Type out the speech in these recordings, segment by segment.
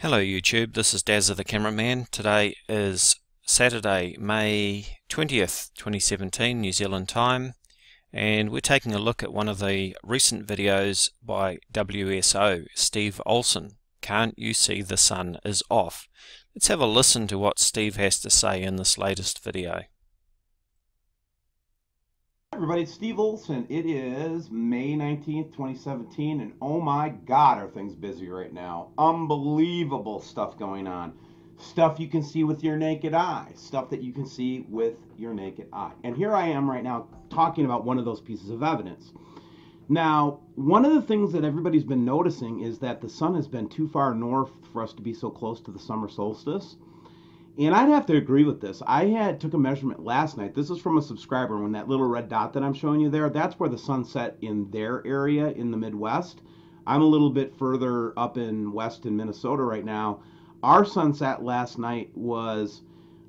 Hello YouTube, this is Dazza the cameraman. Today is Saturday, May 20th, 2017, New Zealand time, and we're taking a look at one of the recent videos by WSO, Steve Olson. Can't you see the sun is off? Let's have a listen to what Steve has to say in this latest video everybody, it's Steve Olson. It is May 19th, 2017, and oh my god, are things busy right now. Unbelievable stuff going on. Stuff you can see with your naked eye, stuff that you can see with your naked eye. And here I am right now talking about one of those pieces of evidence. Now, one of the things that everybody's been noticing is that the sun has been too far north for us to be so close to the summer solstice. And I'd have to agree with this. I had took a measurement last night. This is from a subscriber. When that little red dot that I'm showing you there, that's where the sun set in their area in the Midwest. I'm a little bit further up in west in Minnesota right now. Our sunset last night was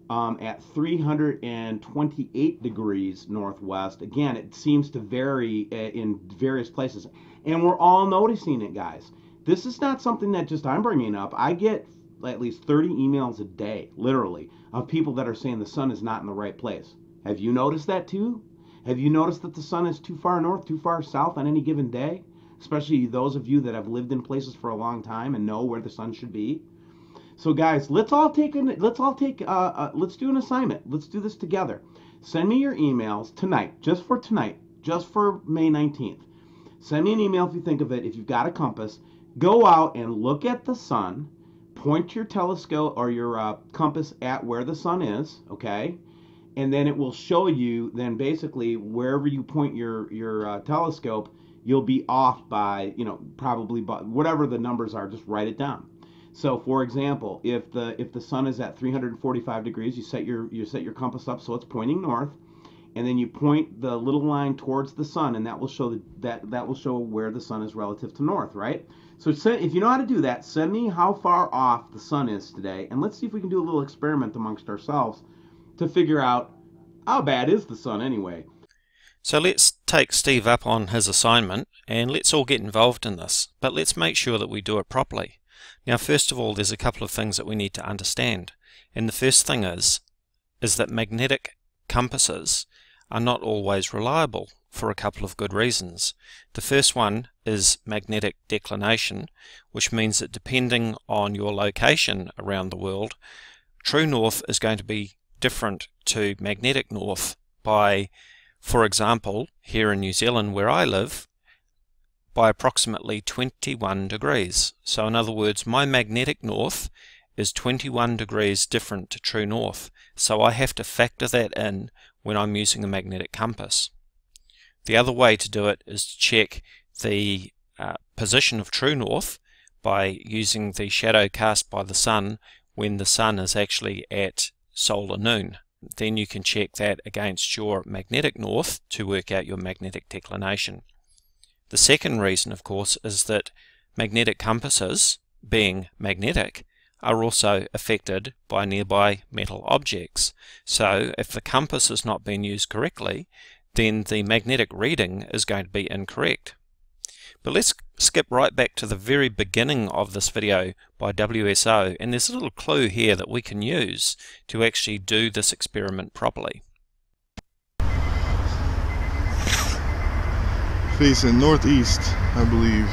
um, at 328 degrees northwest. Again, it seems to vary uh, in various places, and we're all noticing it, guys. This is not something that just I'm bringing up. I get at least 30 emails a day, literally, of people that are saying the sun is not in the right place. Have you noticed that too? Have you noticed that the sun is too far north, too far south on any given day? Especially those of you that have lived in places for a long time and know where the sun should be. So guys, let's all take an, let's all take uh, uh, let's do an assignment. Let's do this together. Send me your emails tonight, just for tonight, just for May 19th. Send me an email if you think of it. If you've got a compass, go out and look at the sun point your telescope or your uh, compass at where the sun is, okay? And then it will show you then basically wherever you point your your uh, telescope, you'll be off by, you know, probably by whatever the numbers are, just write it down. So for example, if the if the sun is at 345 degrees, you set your you set your compass up so it's pointing north and then you point the little line towards the sun and that will show the, that that will show where the sun is relative to north, right? So if you know how to do that, send me how far off the sun is today, and let's see if we can do a little experiment amongst ourselves to figure out how bad is the sun anyway. So let's take Steve up on his assignment and let's all get involved in this, but let's make sure that we do it properly. Now first of all there's a couple of things that we need to understand, and the first thing is, is that magnetic compasses are not always reliable for a couple of good reasons. The first one is magnetic declination, which means that depending on your location around the world, true north is going to be different to magnetic north by, for example, here in New Zealand where I live, by approximately 21 degrees. So in other words, my magnetic north is 21 degrees different to true north. So I have to factor that in when I'm using a magnetic compass. The other way to do it is to check the uh, position of true north by using the shadow cast by the sun when the sun is actually at solar noon. Then you can check that against your magnetic north to work out your magnetic declination. The second reason, of course, is that magnetic compasses, being magnetic, are also affected by nearby metal objects. So if the compass has not been used correctly, then the magnetic reading is going to be incorrect. But let's skip right back to the very beginning of this video by WSO and there's a little clue here that we can use to actually do this experiment properly. Facing northeast, I believe.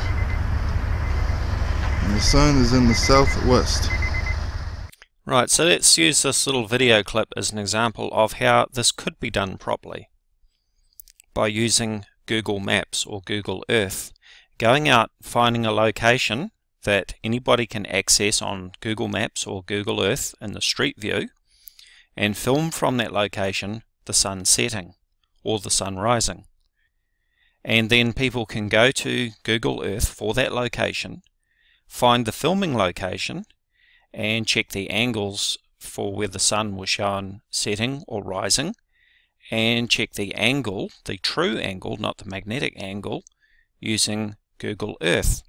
And the sun is in the southwest. Right, so let's use this little video clip as an example of how this could be done properly by using Google Maps or Google Earth. Going out, finding a location that anybody can access on Google Maps or Google Earth in the street view, and film from that location the sun setting or the sun rising. And then people can go to Google Earth for that location, find the filming location, and check the angles for where the sun was shown setting or rising, and check the angle, the true angle, not the magnetic angle, using Google Earth.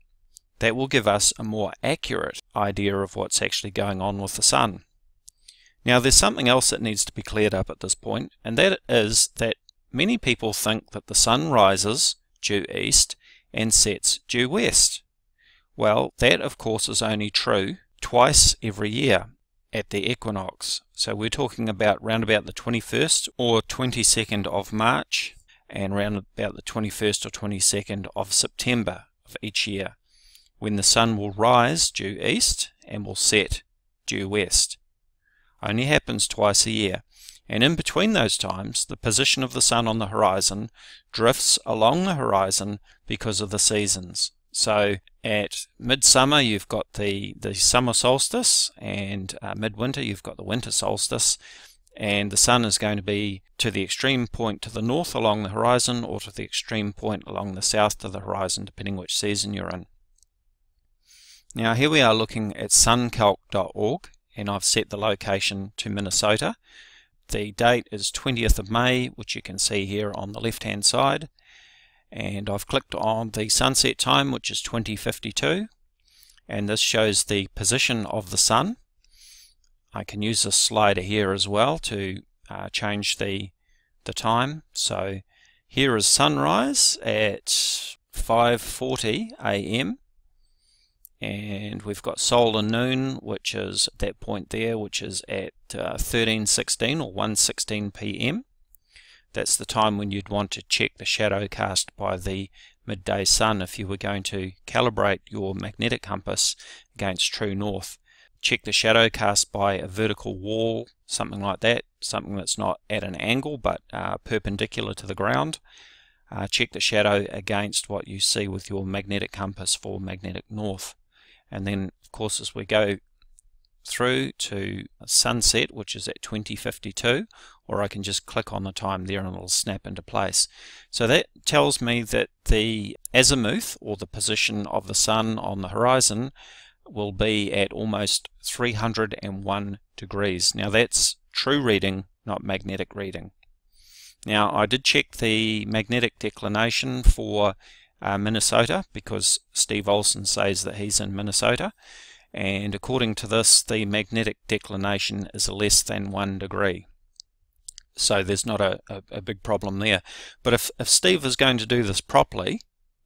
That will give us a more accurate idea of what's actually going on with the sun. Now there's something else that needs to be cleared up at this point, and that is that many people think that the sun rises due east and sets due west. Well, that of course is only true twice every year at the equinox. So we're talking about round about the 21st or 22nd of March and round about the 21st or 22nd of September of each year when the sun will rise due east and will set due west. Only happens twice a year. And in between those times, the position of the sun on the horizon drifts along the horizon because of the seasons. So at midsummer, you've got the, the summer solstice, and uh, midwinter, you've got the winter solstice. And the sun is going to be to the extreme point to the north along the horizon, or to the extreme point along the south to the horizon, depending which season you're in. Now here we are looking at suncalc.org and I've set the location to Minnesota. The date is 20th of May, which you can see here on the left hand side. And I've clicked on the sunset time, which is 2052. And this shows the position of the sun. I can use this slider here as well to uh, change the, the time. So here is sunrise at 5.40 a.m and we've got solar noon which is that point there which is at uh, 1316 or 1.16 p.m. That's the time when you'd want to check the shadow cast by the midday sun if you were going to calibrate your magnetic compass against true north. Check the shadow cast by a vertical wall, something like that, something that's not at an angle but uh, perpendicular to the ground. Uh, check the shadow against what you see with your magnetic compass for magnetic north and then of course as we go through to sunset which is at 2052 or I can just click on the time there and it'll snap into place. So that tells me that the azimuth or the position of the sun on the horizon will be at almost 301 degrees. Now that's true reading not magnetic reading. Now I did check the magnetic declination for uh, Minnesota because Steve Olson says that he's in Minnesota. And according to this, the magnetic declination is less than one degree. So there's not a, a, a big problem there. But if, if Steve is going to do this properly,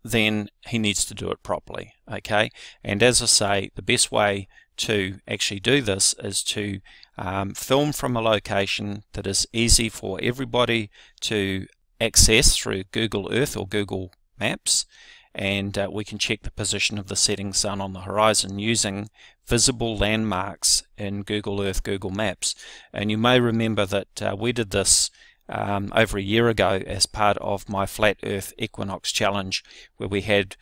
then he needs to do it properly. Okay. And as I say, the best way to actually do this is to um, film from a location that is easy for everybody to access through Google Earth or Google maps and uh, we can check the position of the setting sun on the horizon using visible landmarks in Google Earth, Google Maps. And you may remember that uh, we did this um, over a year ago as part of my Flat Earth Equinox Challenge where we had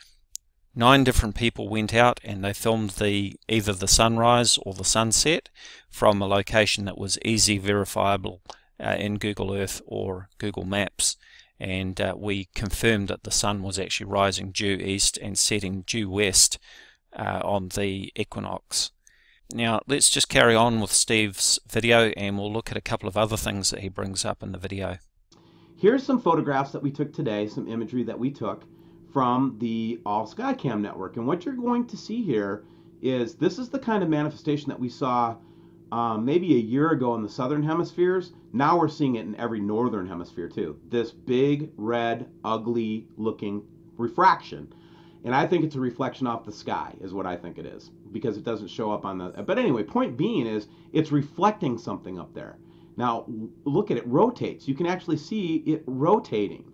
nine different people went out and they filmed the either the sunrise or the sunset from a location that was easy verifiable uh, in Google Earth or Google Maps and uh, we confirmed that the sun was actually rising due east and setting due west uh, on the equinox. Now let's just carry on with Steve's video and we'll look at a couple of other things that he brings up in the video. Here's some photographs that we took today, some imagery that we took from the All Skycam network. And what you're going to see here is this is the kind of manifestation that we saw um, maybe a year ago in the southern hemispheres. Now we're seeing it in every northern hemisphere too. This big, red, ugly looking refraction. And I think it's a reflection off the sky, is what I think it is, because it doesn't show up on the. But anyway, point being is it's reflecting something up there. Now, look at it, rotates. You can actually see it rotating.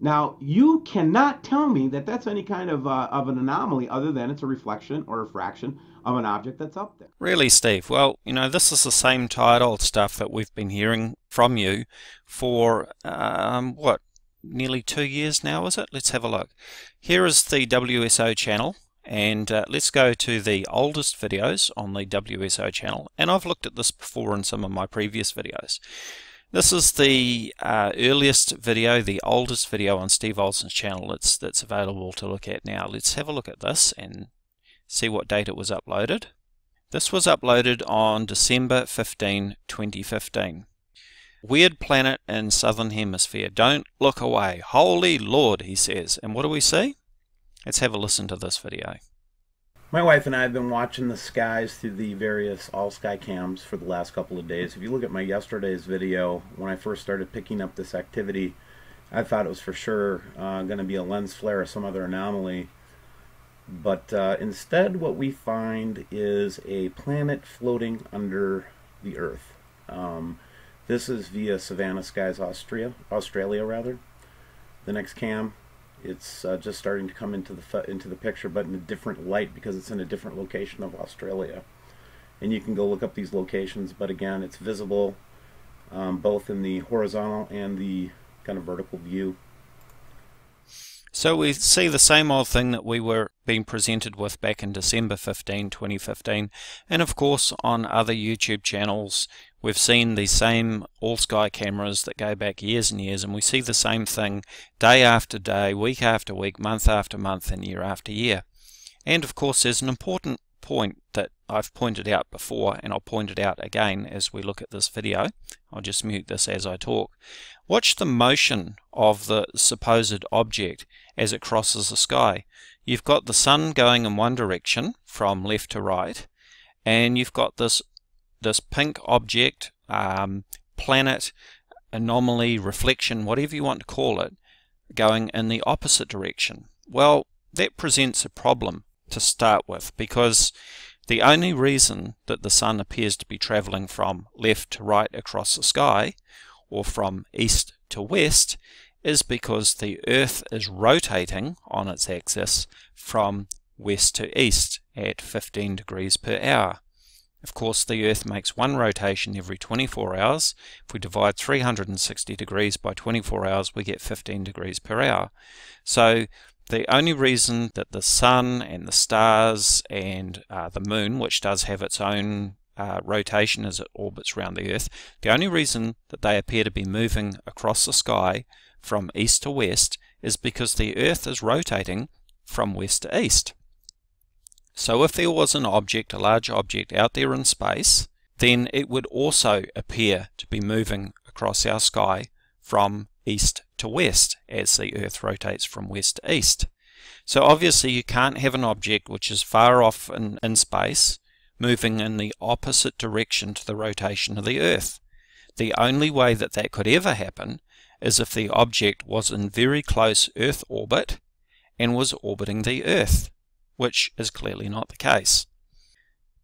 Now, you cannot tell me that that's any kind of, uh, of an anomaly other than it's a reflection or a refraction of an object that's up there. Really, Steve? Well, you know, this is the same tired stuff that we've been hearing from you for, um, what, nearly two years now, is it? Let's have a look. Here is the WSO channel, and uh, let's go to the oldest videos on the WSO channel, and I've looked at this before in some of my previous videos. This is the uh, earliest video, the oldest video on Steve Olson's channel that's, that's available to look at now. Let's have a look at this and see what date it was uploaded. This was uploaded on December 15, 2015. Weird planet in southern hemisphere. Don't look away. Holy Lord, he says. And what do we see? Let's have a listen to this video. My wife and I have been watching the skies through the various all sky cams for the last couple of days. If you look at my yesterday's video, when I first started picking up this activity, I thought it was for sure uh, going to be a lens flare or some other anomaly. But uh, instead, what we find is a planet floating under the Earth. Um, this is via Savannah Skies, Austria, Australia rather. The next cam, it's uh, just starting to come into the into the picture, but in a different light because it's in a different location of Australia. And you can go look up these locations, but again, it's visible um, both in the horizontal and the kind of vertical view. So we see the same old thing that we were being presented with back in December 15, 2015, and of course on other YouTube channels we've seen the same all-sky cameras that go back years and years, and we see the same thing day after day, week after week, month after month, and year after year. And of course there's an important point that I've pointed out before and I'll point it out again as we look at this video. I'll just mute this as I talk. Watch the motion of the supposed object as it crosses the sky. You've got the sun going in one direction from left to right and you've got this this pink object, um, planet, anomaly, reflection, whatever you want to call it, going in the opposite direction. Well, that presents a problem to start with because the only reason that the sun appears to be traveling from left to right across the sky or from east to west is because the earth is rotating on its axis from west to east at 15 degrees per hour. Of course, the Earth makes one rotation every 24 hours. If we divide 360 degrees by 24 hours, we get 15 degrees per hour. So the only reason that the sun and the stars and uh, the moon, which does have its own uh, rotation as it orbits around the Earth, the only reason that they appear to be moving across the sky from east to west is because the Earth is rotating from west to east. So if there was an object, a large object out there in space, then it would also appear to be moving across our sky from east to west as the Earth rotates from west to east. So obviously you can't have an object which is far off in, in space moving in the opposite direction to the rotation of the Earth. The only way that that could ever happen is if the object was in very close Earth orbit and was orbiting the Earth which is clearly not the case.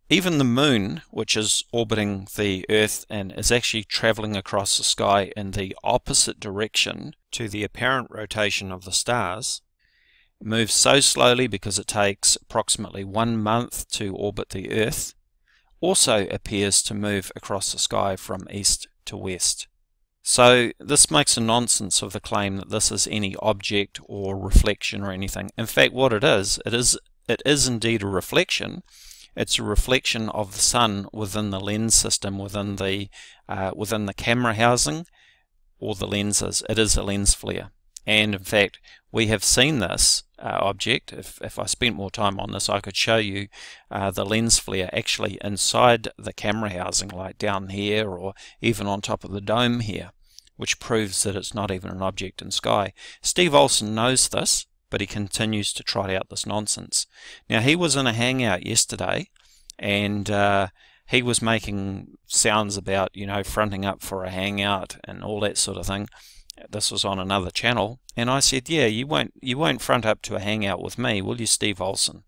Even the Moon, which is orbiting the Earth and is actually traveling across the sky in the opposite direction to the apparent rotation of the stars, moves so slowly because it takes approximately one month to orbit the Earth, also appears to move across the sky from east to west. So this makes a nonsense of the claim that this is any object or reflection or anything. In fact, what it is, it is it is indeed a reflection. It's a reflection of the sun within the lens system, within the uh, within the camera housing or the lenses. It is a lens flare. And in fact, we have seen this uh, object. If, if I spent more time on this, I could show you uh, the lens flare actually inside the camera housing, like down here or even on top of the dome here, which proves that it's not even an object in sky. Steve Olson knows this, but he continues to trot out this nonsense. Now, he was in a hangout yesterday, and uh, he was making sounds about, you know, fronting up for a hangout and all that sort of thing. This was on another channel, and I said, "Yeah, you won't, you won't front up to a hangout with me, will you, Steve Olson?"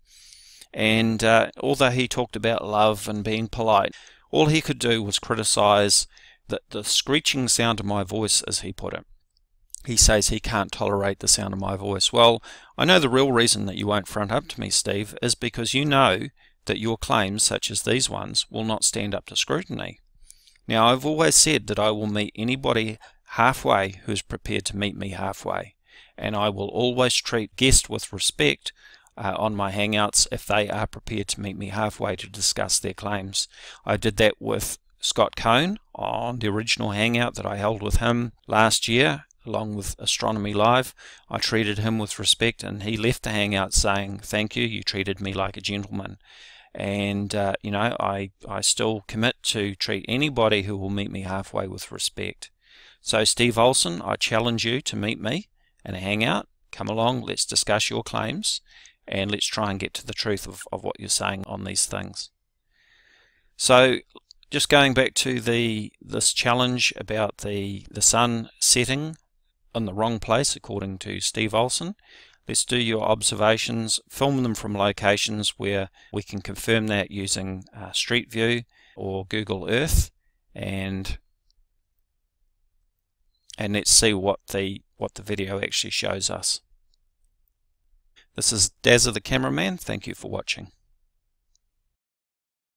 And uh, although he talked about love and being polite, all he could do was criticize the, the screeching sound of my voice, as he put it he says he can't tolerate the sound of my voice. Well, I know the real reason that you won't front up to me, Steve, is because you know that your claims, such as these ones, will not stand up to scrutiny. Now, I've always said that I will meet anybody halfway who is prepared to meet me halfway, and I will always treat guests with respect uh, on my hangouts if they are prepared to meet me halfway to discuss their claims. I did that with Scott Cone on the original hangout that I held with him last year along with Astronomy Live. I treated him with respect, and he left the hangout saying, "Thank you. You treated me like a gentleman." And uh, you know, I I still commit to treat anybody who will meet me halfway with respect. So, Steve Olson, I challenge you to meet me and hang out. Come along, let's discuss your claims, and let's try and get to the truth of, of what you're saying on these things. So, just going back to the this challenge about the the sun setting in the wrong place, according to Steve Olson. Let's do your observations, film them from locations where we can confirm that using uh, Street View or Google Earth and and let's see what the what the video actually shows us. This is Dazza the cameraman. Thank you for watching.